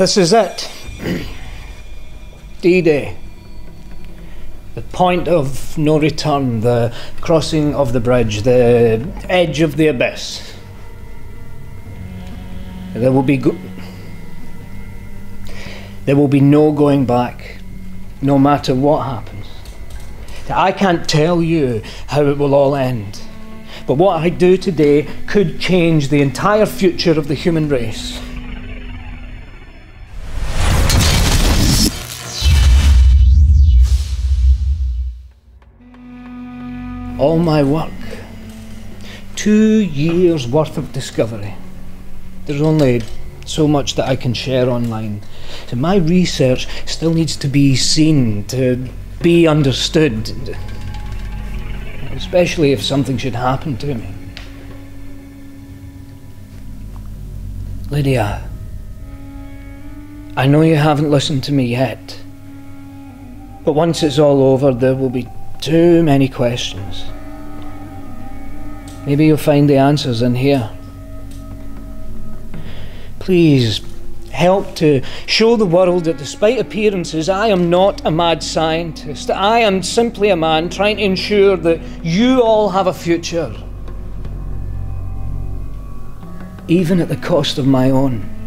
This is it. D Day. The point of no return, the crossing of the bridge, the edge of the abyss. There will be there will be no going back, no matter what happens. I can't tell you how it will all end, but what I do today could change the entire future of the human race. All my work. Two years worth of discovery. There's only so much that I can share online. So my research still needs to be seen, to be understood, especially if something should happen to me. Lydia, I know you haven't listened to me yet, but once it's all over, there will be too many questions. Maybe you'll find the answers in here. Please help to show the world that despite appearances, I am not a mad scientist. I am simply a man trying to ensure that you all have a future, even at the cost of my own.